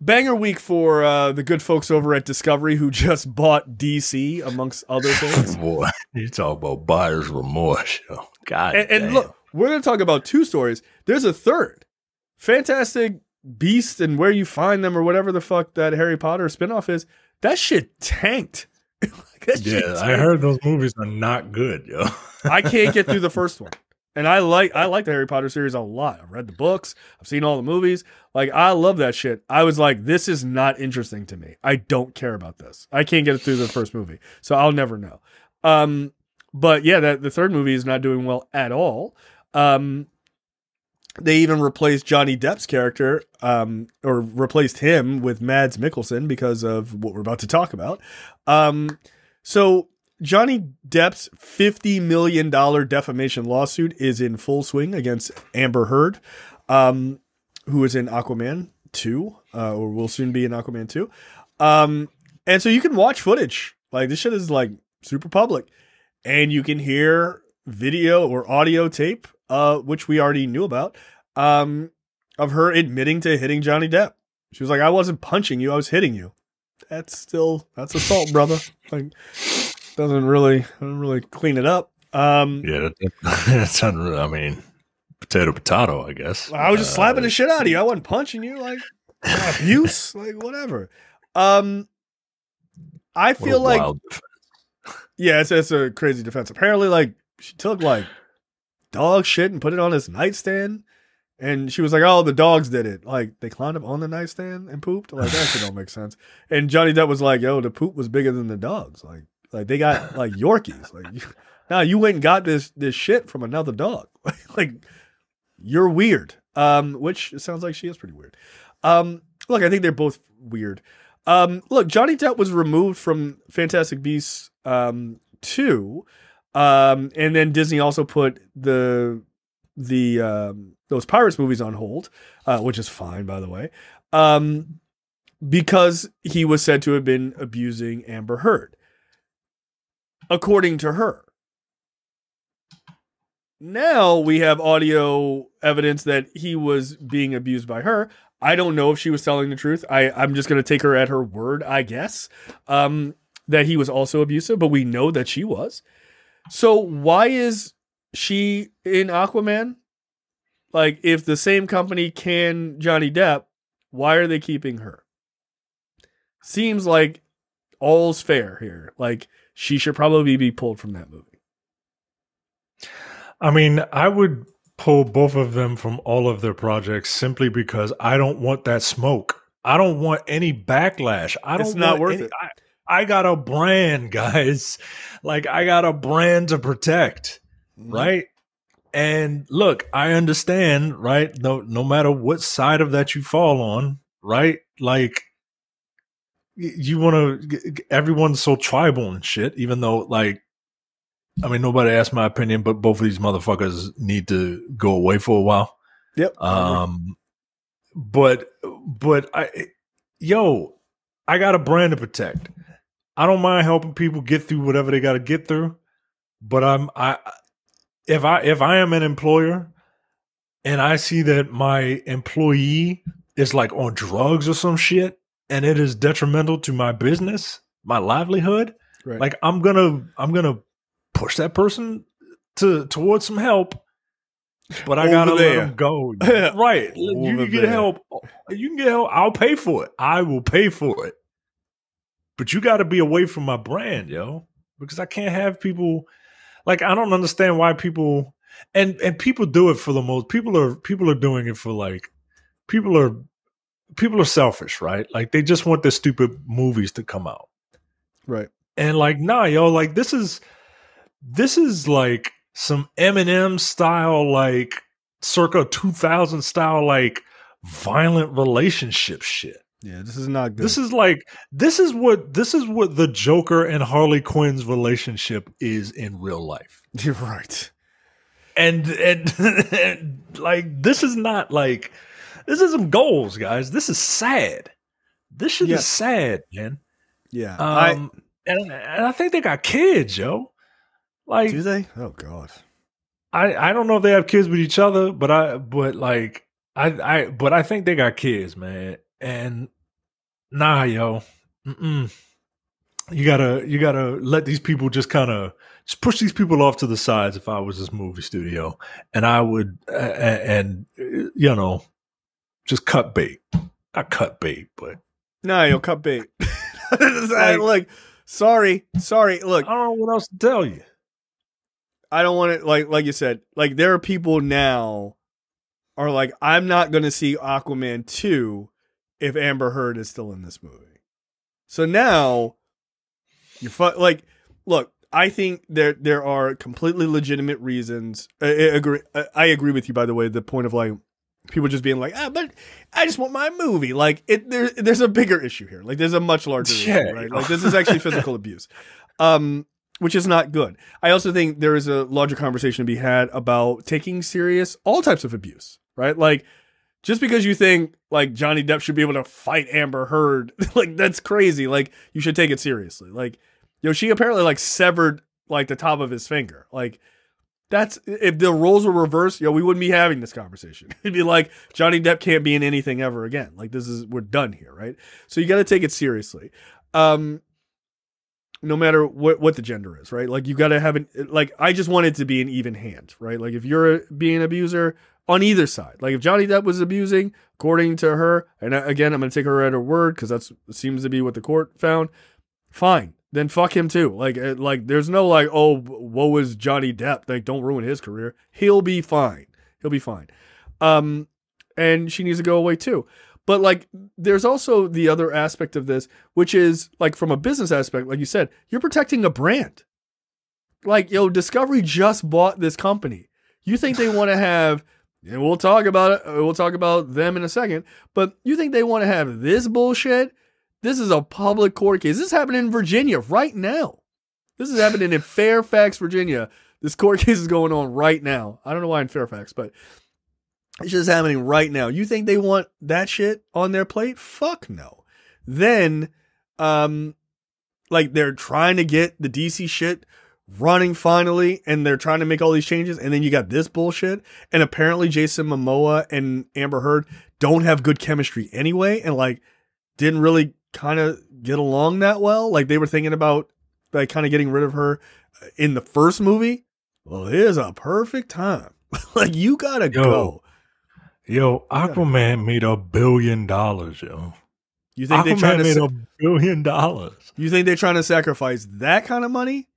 banger week for uh, the good folks over at Discovery who just bought DC amongst other things. Boy, you talk about buyer's remorse. Yo. God, and, and look, we're going to talk about two stories. There's a third, Fantastic Beast and where you find them or whatever the fuck that Harry Potter spinoff is. That shit tanked. that yeah, tanked. I heard those movies are not good, yo. I can't get through the first one. And I like I like the Harry Potter series a lot. I've read the books, I've seen all the movies. Like I love that shit. I was like, this is not interesting to me. I don't care about this. I can't get it through the first movie. So I'll never know. Um, but yeah, that the third movie is not doing well at all. Um, they even replaced Johnny Depp's character, um, or replaced him with Mads Mikkelsen because of what we're about to talk about. Um, so Johnny Depp's $50 million defamation lawsuit is in full swing against Amber Heard, um, who is in Aquaman 2, uh, or will soon be in Aquaman 2. Um, and so you can watch footage. Like, this shit is like super public. And you can hear video or audio tape, uh, which we already knew about, um, of her admitting to hitting Johnny Depp. She was like, I wasn't punching you, I was hitting you. That's still, that's assault, brother. Like, doesn't really doesn't really clean it up. Um, yeah, that, that's unreal. I mean, potato potato, I guess. I was just uh, slapping the shit out of you. I wasn't punching you, like abuse, like whatever. Um, I feel like, yeah, it's, it's a crazy defense. Apparently, like she took like dog shit and put it on his nightstand. And she was like, "Oh, the dogs did it. Like they climbed up on the nightstand and pooped. Like that shit don't make sense." And Johnny Depp was like, "Yo, the poop was bigger than the dogs. Like like they got like Yorkies. Like now you went and got this this shit from another dog. like you're weird. Um, which sounds like she is pretty weird. Um, look, I think they're both weird. Um, look, Johnny Depp was removed from Fantastic Beasts um 2. Um, and then Disney also put the the um those Pirates movies on hold, uh, which is fine by the way. Um because he was said to have been abusing Amber Heard according to her. Now we have audio evidence that he was being abused by her. I don't know if she was telling the truth. I, I'm just going to take her at her word, I guess, um, that he was also abusive, but we know that she was. So why is she in Aquaman? Like, if the same company can Johnny Depp, why are they keeping her? Seems like all's fair here. Like, she should probably be pulled from that movie. I mean, I would pull both of them from all of their projects simply because I don't want that smoke. I don't want any backlash. I don't. It's not worth any, it. I, I, got a brand, guys. Like I got a brand to protect, mm-hmm. right? And look, I understand, right? No, no matter what side of that you fall on, right? Like you want to everyone's so tribal and shit even though like i mean nobody asked my opinion but both of these motherfuckers need to go away for a while. Yep um but but i yo i got a brand to protect. I don't mind helping people get through whatever they got to get through but i'm i if i if i am an employer and i see that my employee is like on drugs or some shit and it is detrimental to my business, my livelihood, right. like I'm gonna I'm gonna push that person to towards some help. But I gotta there. let them go. right. you can get there. help. You can get help. I'll pay for it. I will pay for it. But you gotta be away from my brand, yo. Because I can't have people like I don't understand why people and and people do it for the most people are people are doing it for like people are people are selfish, right? Like they just want the stupid movies to come out. Right. And like, nah, yo, like this is this is like some Eminem style, like circa 2000 style, like violent relationship shit. Yeah, this is not good. This is like this is what this is what the Joker and Harley Quinn's relationship is in real life. You're right. And and, and like this is not like this is some goals, guys. This is sad. This shit is sad, man. Yeah. Um, I, and, and I think they got kids, yo. Like, do they? Oh god. I I don't know if they have kids with each other, but I but like I I but I think they got kids, man. And nah, yo. Mm-mm. You gotta you gotta let these people just kind of just push these people off to the sides. If I was this movie studio, and I would uh, and you know just cut bait, not cut bait, but no, you'll cut bait. like, look, sorry, sorry. Look, I don't know what else to tell you. I don't want to like like you said. Like there are people now are like, I'm not going to see Aquaman two if Amber Heard is still in this movie. So now you're fu- like, look, I think there there are completely legitimate reasons. I, I agree. I agree with you. By the way, the point of like people just being like, ah, but I just want my movie. Like it, there, there's a bigger issue here. Like there's a much larger yeah. issue, right? Like this is actually physical abuse, um, which is not good. I also think there is a larger conversation to be had about taking serious all types of abuse, right? Like just because you think like Johnny Depp should be able to fight Amber Heard, like that's crazy. Like you should take it seriously. Like, yo, know, she apparently like severed like the top of his finger. Like that's if the roles were reversed, yo, we wouldn't be having this conversation. It'd be like Johnny Depp can't be in anything ever again. Like this is we're done here, right? So you got to take it seriously. Um no matter what what the gender is, right? Like you got to have an like I just want it to be an even hand, right? Like if you're being an abuser on either side. Like if Johnny Depp was abusing, according to her, and again I'm going to take her at her word cuz that seems to be what the court found, fine then fuck him too. Like, uh, like there's no like, oh, woe is Johnny Depp. Like, don't ruin his career. He'll be fine. He'll be fine. Um, and she needs to go away too. But like, there's also the other aspect of this, which is like from a business aspect, like you said, you're protecting a brand. Like, yo, Discovery just bought this company. You think they want to have, and we'll talk about it. We'll talk about them in a second. But you think they want to have this bullshit this is a public court case. This is happening in Virginia right now. This is happening in Fairfax, Virginia. This court case is going on right now. I don't know why in Fairfax, but it's just happening right now. You think they want that shit on their plate? Fuck no. Then, um, like they're trying to get the DC shit running finally, and they're trying to make all these changes, and then you got this bullshit. And apparently, Jason Momoa and Amber Heard don't have good chemistry anyway, and like didn't really kind of get along that well. Like they were thinking about like kind of getting rid of her in the first movie. Well, here's a perfect time. like you gotta yo, go. Yo, Aquaman made a billion dollars, yo. You think they trying to made a billion dollars? You think they're trying to sacrifice that kind of money?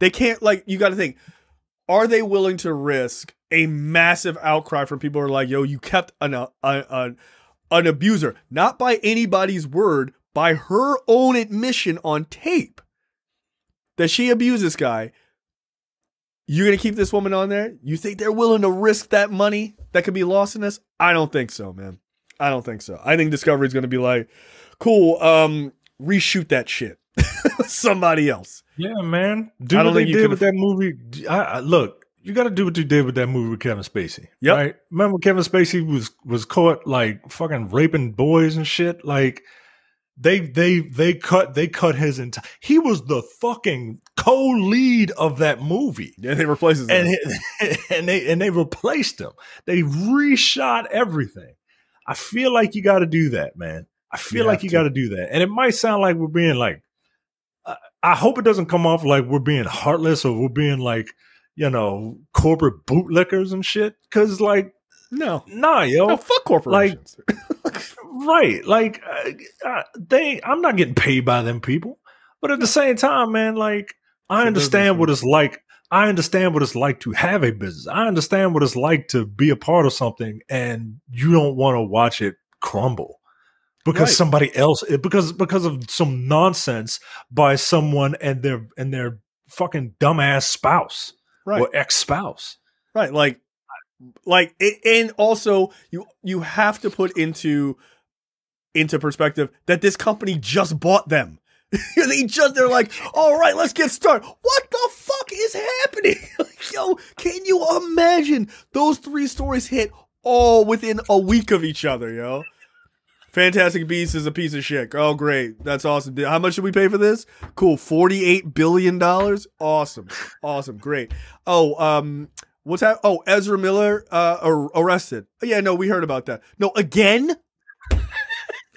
They can't. Like you got to think. Are they willing to risk a massive outcry from people who are like, "Yo, you kept an, uh, a, a, an abuser, not by anybody's word, by her own admission on tape that she abused this guy. You're going to keep this woman on there? You think they're willing to risk that money that could be lost in this? I don't think so, man. I don't think so. I think Discovery's going to be like, cool, um, reshoot that shit. Somebody else. Yeah, man. Do what they did with that movie. I, I, look, you got to do what you did with that movie with Kevin Spacey. Yeah. Right? Remember Kevin Spacey was was caught like fucking raping boys and shit? Like, they they they cut they cut his entire. He was the fucking co-lead of that movie. Yeah, they replaced him, and and they and they replaced him. They reshot everything. I feel like you got to do that, man. I feel you like you got to do that, and it might sound like we're being like. Uh, I hope it doesn't come off like we're being heartless or we're being like, you know, corporate bootlickers and shit. Because like no, nah, yo, no, fuck corporations. Like, right? Like, uh, uh, they, I'm not getting paid by them people, but at the same time, man, like, I understand what it's like. I understand what it's like to have a business. I understand what it's like to be a part of something, and you don't want to watch it crumble because right. somebody else, because because of some nonsense by someone and their and their fucking dumbass spouse right. or ex spouse. Right, like like and also you you have to put into into perspective that this company just bought them they just they're like all right let's get started what the fuck is happening yo can you imagine those three stories hit all within a week of each other yo Fantastic Beasts is a piece of shit. Oh, great. That's awesome. How much should we pay for this? Cool. $48 billion? Awesome. Awesome. Great. Oh, um, What's that? Oh, Ezra Miller uh, arrested. Yeah, no, we heard about that. No, again?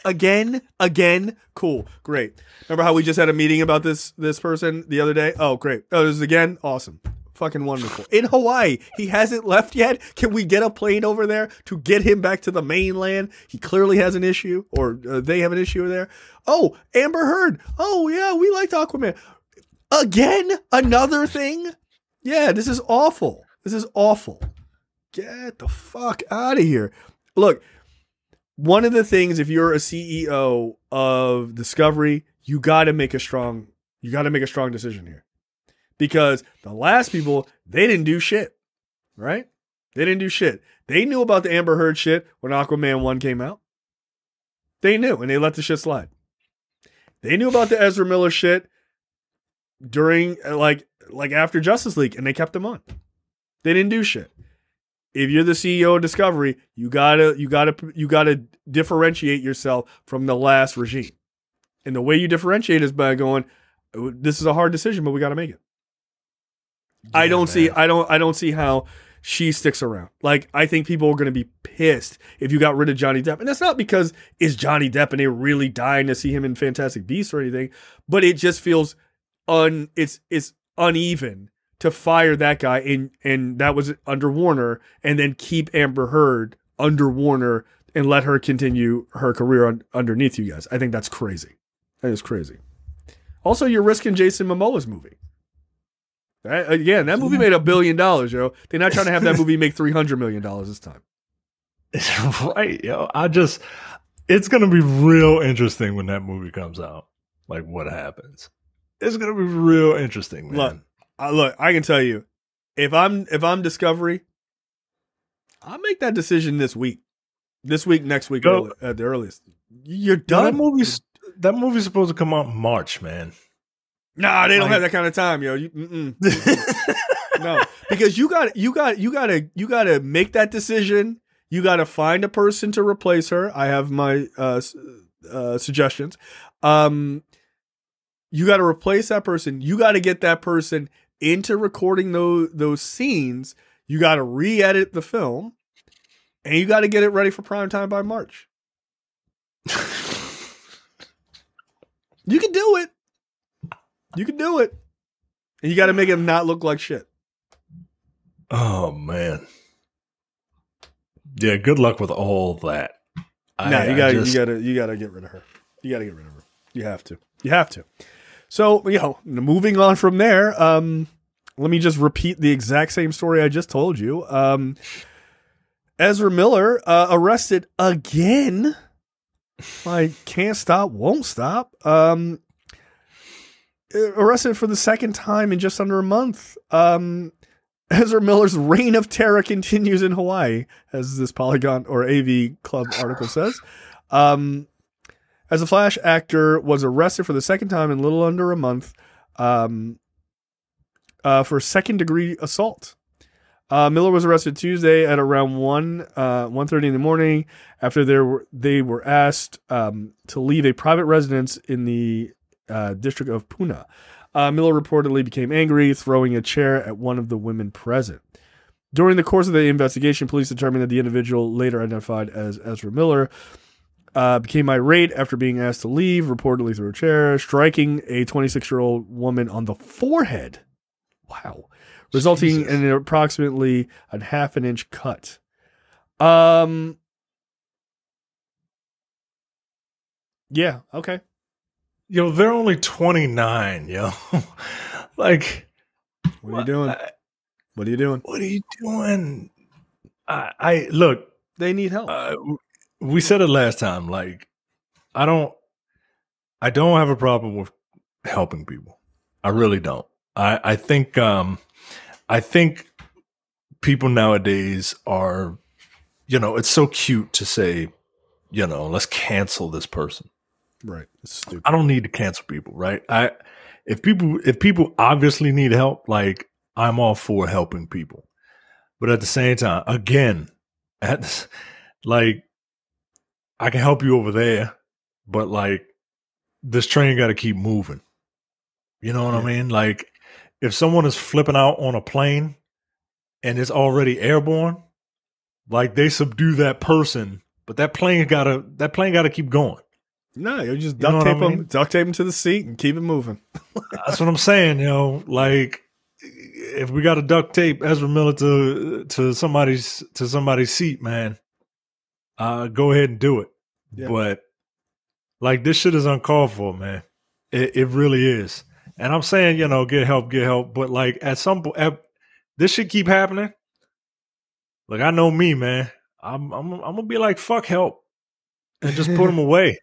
Again, again. Cool, great. Remember how we just had a meeting about this this person the other day? Oh, great. Oh, this is again awesome. Fucking wonderful. In Hawaii, he hasn't left yet. Can we get a plane over there to get him back to the mainland? He clearly has an issue, or uh, they have an issue there. Oh, Amber Heard. Oh yeah, we liked Aquaman. Again, another thing. Yeah, this is awful. This is awful. Get the fuck out of here. Look, one of the things if you're a CEO of Discovery, you got to make a strong you got to make a strong decision here. Because the last people, they didn't do shit. Right? They didn't do shit. They knew about the Amber Heard shit when Aquaman 1 came out. They knew and they let the shit slide. They knew about the Ezra Miller shit during like like after Justice League and they kept them on. They didn't do shit. If you're the CEO of Discovery, you gotta you gotta you gotta differentiate yourself from the last regime. And the way you differentiate is by going, this is a hard decision, but we gotta make it. I don't see. I don't I don't see how she sticks around. Like I think people are going to be pissed if you got rid of Johnny Depp. And that's not because it's Johnny Depp and they're really dying to see him in Fantastic Beasts or anything, but it just feels un it's it's uneven to fire that guy and and that was under Warner and then keep Amber Heard under Warner and let her continue her career un, underneath you guys. I think that's crazy. That is crazy. Also, you're risking Jason Momoa's movie. Uh, uh, that- again, that movie made a billion dollars, yo. They're not trying to have that movie make three hundred million dollars this time. right, yo. I just it's gonna be real interesting when that movie comes out. Like what happens. It's gonna be real interesting, man. Look, I, look, I can tell you, if I'm if I'm Discovery, I'll make that decision this week, this week, next week, early, at the earliest. You're Yo, that movie's that movie's supposed to come out in March, man. Nah, they don't Like- have that kind of time, yo. You, mm-mm. no, because you got you got you got to you got to make that decision. You got to find a person to replace her. I have my uh, uh, suggestions. Um, you got to replace that person. You got to get that person into recording those those scenes. You got to re-edit the film, and you got to get it ready for prime time by March. You can do it. You can do it. And you got to make him not look like shit. oh man. Yeah, good luck with all that. No, you got to just- you got to you got to get rid of her. You got to get rid of her. You have to. You have to. So, you know, moving on from there, um let me just repeat the exact same story I just told you. Um Ezra Miller uh, arrested again. I can't stop, won't stop. Um arrested for the second time in just under a month. Um Ezra Miller's reign of terror continues in Hawaii, as this Polygon or AV Club article says. Um, as a Flash actor was arrested for the second time in little under a month um, uh, for second degree assault. Uh, Miller was arrested Tuesday at around one uh, one thirty in the morning after they were they were asked um, to leave a private residence in the uh, district of Puna. Uh, Miller reportedly became angry, throwing a chair at one of the women present. During the course of the investigation, police determined that the individual, later identified as Ezra Miller, uh, became irate after being asked to leave, reportedly threw a chair, striking a 26 year old woman on the forehead. Wow. Resulting Jesus. in an approximately a half an inch cut. Um. Yeah. Okay. Yo, they're only 29, yo. like, What are you doing? I- What are you doing? what are you doing? I, I look, They need help. uh, we said it last time. Like, I don't, I don't have a problem with helping people. I really don't. I, I think, um, I think people nowadays are, you know, it's so cute to say, you know, let's cancel this person. right. It's stupid. I don't need to cancel people, right? I if people if people obviously need help, like I'm all for helping people. But at the same time, again, at like I can help you over there, but like this train got to keep moving. You know what I mean? Like if someone is flipping out on a plane and it's already airborne, like they subdue that person, but that plane got to that plane got to keep going. No, you just You know duct what I tape him, mean? duct tape him to the seat, and keep it moving. That's what I'm saying, you know. Like, if we got to duct tape Ezra Miller to to somebody's to somebody's seat, man, uh, go ahead and do it. Yeah. But like, this shit is uncalled for, man. It, it really is. And I'm saying, you know, get help, get help. But like, at some point, this should keep happening. Like, I know me, man. I'm I'm I'm gonna be like, fuck help, and just put them away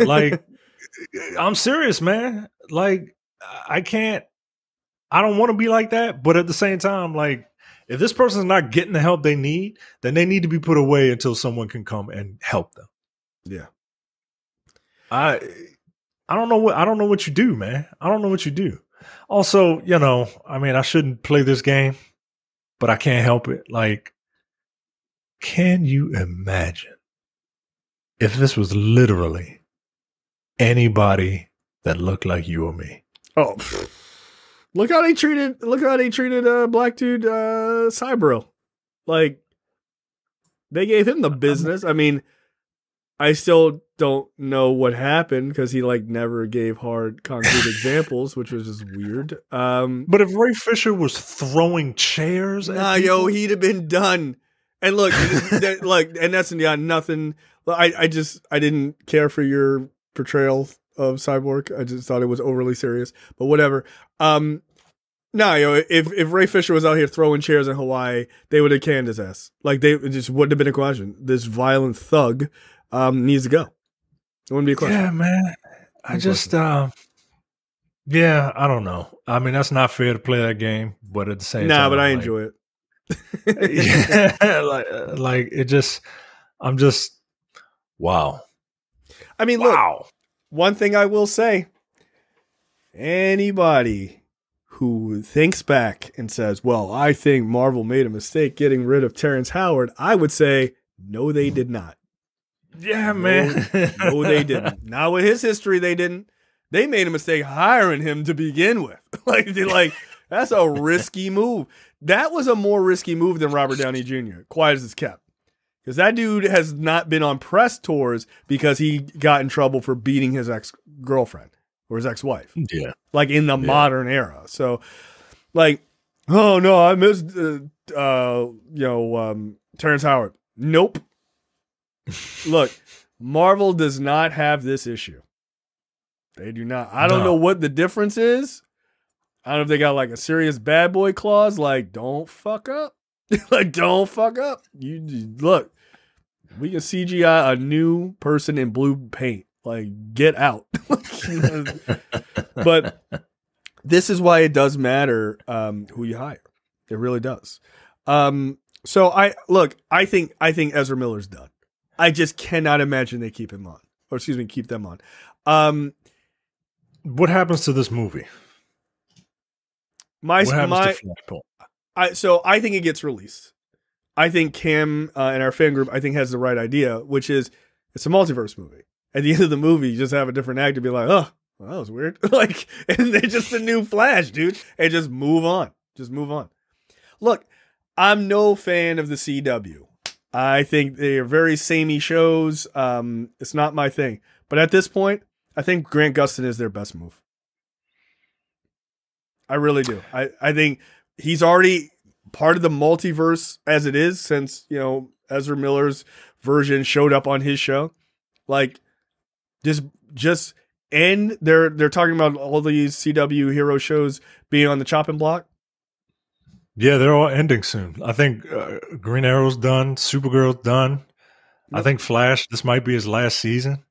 like i'm serious man like i can't i don't want to be like that but at the same time like if this person's not getting the help they need then they need to be put away until someone can come and help them. Yeah. i i don't know what i don't know what you do man. I don't know what you do. Also you know i mean i shouldn't play this game but i can't help it. Like can you imagine if this was literally anybody that looked like you or me? Oh. Look how they treated. Look how they treated uh, black dude uh, Cyborg. Like they gave him the business. I mean, I still don't know what happened because he like never gave hard concrete examples, which was just weird. Um, but if ray fisher was throwing chairs at Nah, yo, he'd have been done. And look, that, look, and that's yeah, nothing. I, I just, I didn't care for your portrayal of Cyborg. I just thought it was overly serious, but whatever. Um, no, yo, if if Ray Fisher was out here throwing chairs in Hawaii, they would have canned his ass. Like they it just wouldn't have been a question. This violent thug, um, needs to go. It wouldn't be a question. Yeah, man. I No just, uh, yeah, I don't know. I mean, that's not fair to play that game, but at the same nah, time, but I like- enjoy it. yeah, like, uh, like it just, I'm just, wow, I mean, look, wow. one thing I will say anybody who thinks back and says, well, I think Marvel made a mistake getting rid of Terrence Howard, I would say, no, they did not. Yeah, No, man. no, they didn't. Now, with his history, they didn't. They made a mistake hiring him to begin with. like, they like that's a risky move. That was a more risky move than Robert Downey Jr. Quiet as it's kept. Because that dude has not been on press tours because he got in trouble for beating his ex girlfriend or his ex wife, yeah, like in the modern era. So, like, oh no, I missed, uh, uh, you know, um, Terrence Howard. Nope. Look, Marvel does not have this issue. They do not. I don't No. know what the difference is. I don't know if they got like a serious bad boy clause, like don't fuck up, like don't fuck up. You you- look, we can CGI a new person in blue paint. Like get out. but this is why it does matter um, who you hire. It really does. Um, so I look. I think I think Ezra Miller's done. I just cannot imagine they keep him on, or excuse me, keep them on. Um, what happens to this movie? my my I so I think it gets released. I think Cam uh, and our fan group I think has the right idea, which is it's a multiverse movie. At the end of the movie, you just have a different actor be like, "Oh, well, that was weird," like, and they just a new Flash, dude, and just move on, just move on. Look, I'm no fan of the CW. I think they are very samey shows. Um, it's not my thing. But at this point, I think Grant Gustin is their best move. I really do. I, I think he's already part of the multiverse as it is since, you know, Ezra Miller's version showed up on his show. Like just just end they're they're talking about all these CW hero shows being on the chopping block. Yeah, they're all ending soon. I think uh, Green Arrow's done. Supergirl's done. I think Flash. This might be his last season.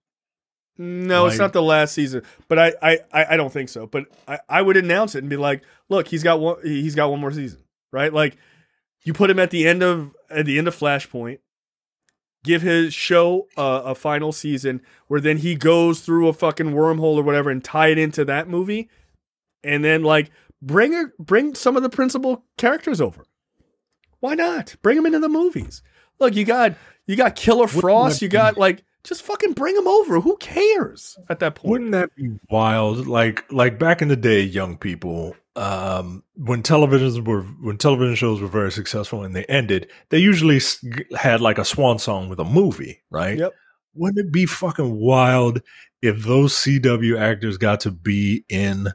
No, it's not the last season, but I, I, I I don't think so. But I, I would announce it and be like, look, he's got one, he's got one more season, right? Like, you put him at the end of at the end of Flashpoint, give his show a, a final season where then he goes through a fucking wormhole or whatever and tie it into that movie, and then like bring a, bring some of the principal characters over. Why not bring them into the movies? Look, you got you got Killer Frost, you got like just fucking bring them over. Who cares at that point? Wouldn't that be wild? Like like back in the day, young people, um, when televisions were when television shows were very successful and they ended, they usually had like a swan song with a movie, right? Yep. wouldn't it be fucking wild if those CW actors got to be in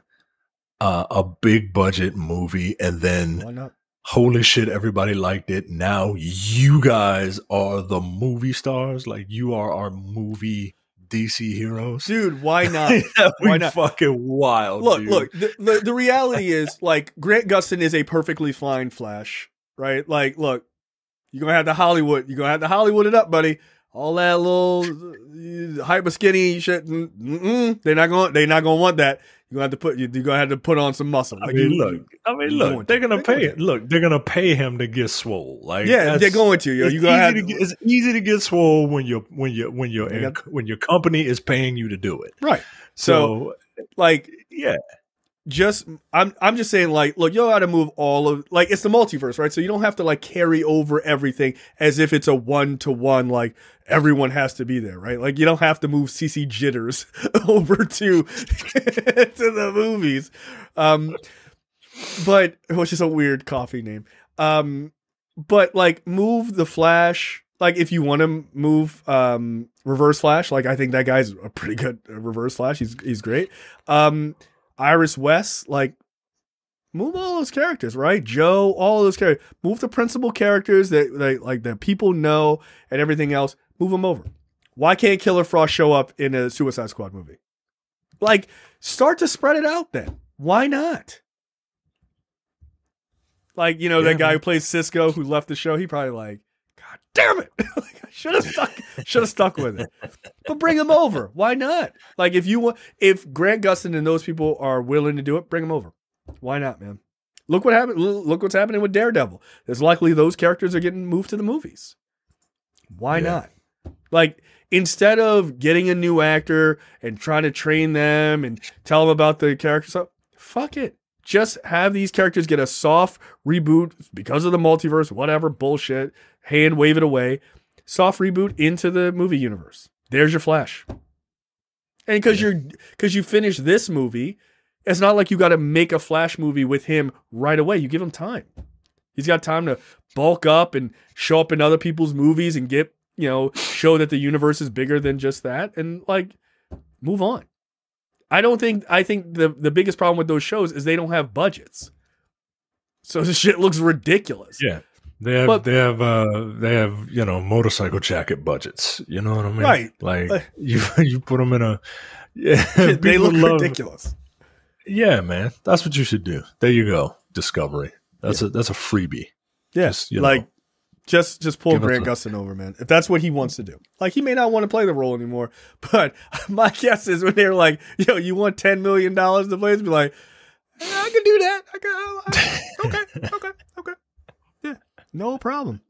uh, a big budget movie and then holy shit, everybody liked it. Now you guys are the movie stars. Like you are our movie DC heroes. Dude, why not? Why not? fucking wild. look, dude. look. The, the the reality is, like, Grant Gustin is a perfectly fine Flash, right? Like, look, you're gonna have to Hollywood. You're gonna have to Hollywood it up, buddy. All that little uh, hyper skinny shit. mm, they're not going. They're not gonna want that. You're gonna have to put. You're gonna have to put on some muscle. I mean, you- look. I mean, look. going They're gonna pay it. Look, they're gonna pay him to get swole. Like, yeah, they're going to. Yo, It's you gonna have easy to get, it's easy to get swole when you when you when you're You in, got- when your company is paying you to do it. right. So, So, like, yeah, just I'm I'm just saying like look you got to move all of like it's the multiverse right? So you don't have to like carry over everything as if it's a one to one like everyone has to be there right? Like you don't have to move CC jitters over to to the movies. Um but which is a weird coffee name. Um but like move the flash like if you want to move um reverse flash like I think that guy's a pretty good uh, reverse flash. He's he's great. Um Iris West, like move all those characters, right? Joe, all those characters. Move the principal characters that, that like that people know and everything else. Move them over. Why can't Killer Frost show up in a Suicide Squad movie? Like, start to spread it out then. Why not? Like, you know, Yeah, that guy man. who plays Cisco who left the show, he probably like, damn it. like, I should have stuck should have stuck with it. But bring him over. Why not? Like if you want if Grant Gustin and those people are willing to do it, bring them over. Why not, man? Look what happened. Look what's happening with Daredevil. It's likely those characters are getting moved to the movies. Why Yeah. not? Like instead of getting a new actor and trying to train them and tell them about the character stuff, fuck it. Just have these characters get a soft reboot because of the multiverse, whatever bullshit. Hand wave it away. Soft reboot into the movie universe. There's your Flash. And because you're because you finish this movie, it's not like you got to make a Flash movie with him right away. You give him time. He's got time to bulk up and show up in other people's movies and get you know show that the universe is bigger than just that and like move on. I don't think I think the the biggest problem with those shows is they don't have budgets. So the shit looks ridiculous. yeah. They have But- they have uh they have you know motorcycle jacket budgets. You know what I mean? Right. Like Like- you you put them in a yeah. they look love- ridiculous. Yeah, man. That's what you should do. There you go. Discovery. That's a that's a freebie. Yes, you know, like just just pull give Grant Gustin over, man. If that's what he wants to do, like he may not want to play the role anymore. But my guess is when they're like, "Yo, you want ten million dollars to play?" It's be like, "Yeah, "I can do that. I can. I- okay, okay, okay. Yeah, no problem."